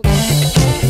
this.